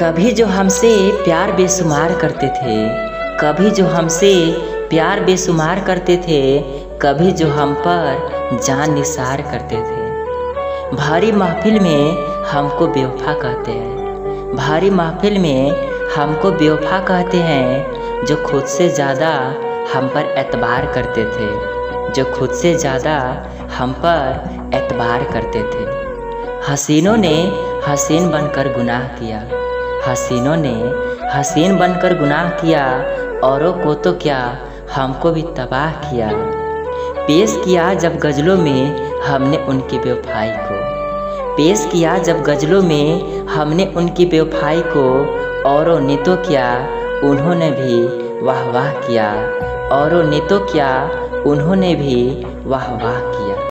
कभी जो हमसे प्यार बेशुमार करते थे, कभी जो हमसे प्यार बेशुमार करते थे, कभी जो हम पर जान निसार करते थे। भारी महफिल में हमको बेवफा कहते हैं। भारी महफिल में हमको बेवफा कहते हैं जो खुद से ज़्यादा हम पर एतबार करते थे, जो खुद से ज़्यादा हम पर एतबार करते थे। हसीनों ने हसीन बनकर गुनाह किया। हसीनों ने हसीन बनकर गुनाह किया औरों को तो क्या हमको भी तबाह किया। पेश किया जब गज़लों में हमने उनकी बेवफाई को। पेश किया जब गज़लों में हमने उनकी बेवफाई को। औरों ने तो क्या उन्होंने भी वाह वाह किया। औरों ने तो क्या उन्होंने भी वाह वाह किया।